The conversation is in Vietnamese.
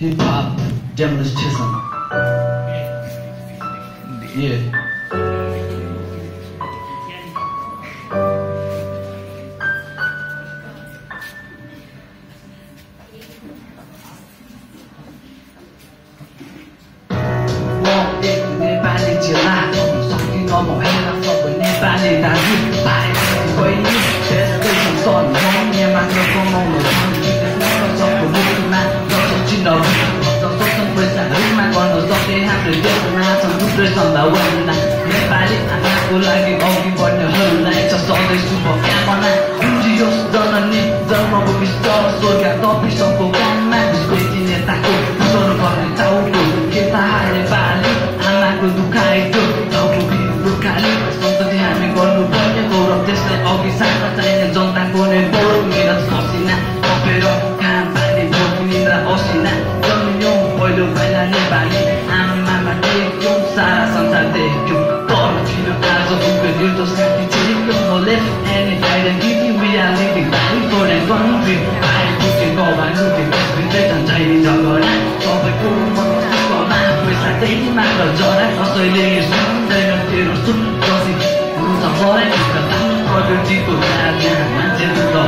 Hip hop, Demolish Chisholm. Yeah. Walk in the valley, chill out. Something normal, hang out with the valley, now you चाहिँ हाम्रो देशमा समुद्र सम्भावना नेपाली आशाको लागि अघि बढ्नेहरूलाई सधैँ शुभकामना जननी जन्मभूमि स्वर्ग तपिसको काममा विश्वती नेताको सर्नु पर्ने चाउको केटा हारे बाली आमाको दुखाइको चाउको दुखाली सन्तति हामी गर्नुपर्ने गौरव त्यसलाई अघि सार्न चाहिँ left and if I don't give you we are living life for that one dream I you can go by you can go with that and I need to lại. Có phải cô mà có mà người sáng tính mà còn cho đấy nó rơi lên xuống. Đây là tiền nó sút cho gì? Muốn giảm bó đấy cả tăng coi đường chỉ của ta, nhà mang trên đầu